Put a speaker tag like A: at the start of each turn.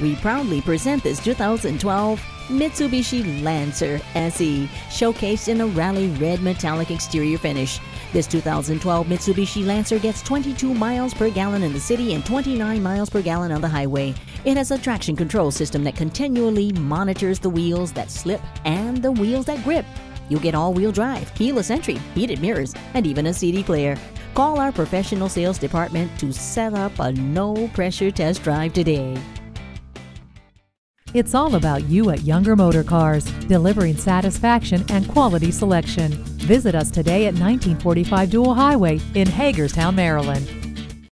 A: we proudly present this 2012 Mitsubishi Lancer SE, showcased in a rally red metallic exterior finish. This 2012 Mitsubishi Lancer gets 22 miles per gallon in the city and 29 miles per gallon on the highway. It has a traction control system that continually monitors the wheels that slip and the wheels that grip. You'll get all-wheel drive, keyless entry, heated mirrors, and even a CD player. Call our professional sales department to set up a no-pressure test drive today.
B: It's all about you at Younger Motor Cars, delivering satisfaction and quality selection. Visit us today at 1945 Dual Highway in Hagerstown, Maryland.